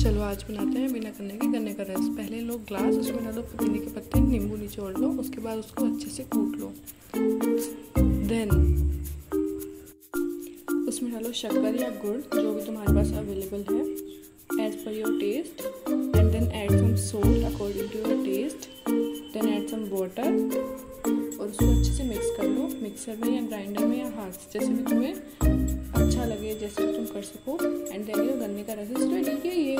चलो आज बनाते हैं, बिना गन्ने के गन्ने का रस पहले लो ग्लास उसमें डालो पुदीने के पत्ते, नींबू निचोड़ लो, उसके बाद उसको अच्छे से कूट लो। देन उसमें डालो शक्कर या गुड़, जो भी तुम्हारे पास अवेलेबल है as per your taste and then add some salt according to your taste then add some water और उसको अच्छे से मिक्स कर लो। मिक्सर में या ग्राइंडर में या हाथ से, जैसे भी तुम्हें जैसे तुम कर सको एंड देन योर गन्ने का रस इज़ रेडी ये